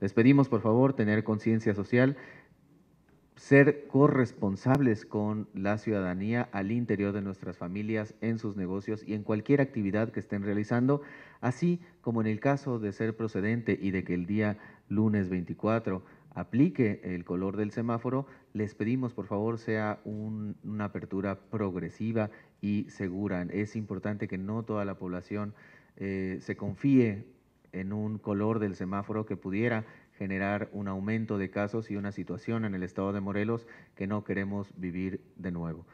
Les pedimos, por favor, tener conciencia social, ser corresponsables con la ciudadanía al interior de nuestras familias, en sus negocios y en cualquier actividad que estén realizando, así como en el caso de ser procedente y de que el día lunes 24 aplique el color del semáforo, les pedimos por favor sea una apertura progresiva y segura. Es importante que no toda la población eh, se confíe en un color del semáforo que pudiera generar un aumento de casos y una situación en el estado de Morelos que no queremos vivir de nuevo.